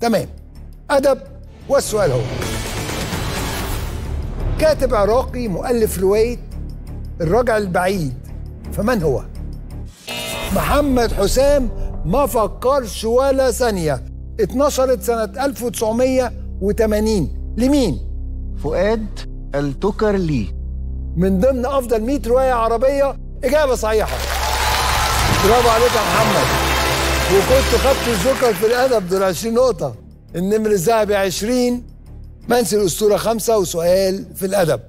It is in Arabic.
تمام. أدب والسؤال هو كاتب عراقي مؤلف رواية الرجع البعيد فمن هو؟ محمد حسام ما فكرش ولا ثانية. اتنشرت سنة 1980 لمين؟ فؤاد التكرلي من ضمن أفضل 100 رواية عربية. إجابة صحيحة. برافو عليك يا محمد. وكنت خدت الجوكر في الأدب دول 20 نقطة. النمر الذهبي 20 منسي الأسطورة خمسة وسؤال في الأدب.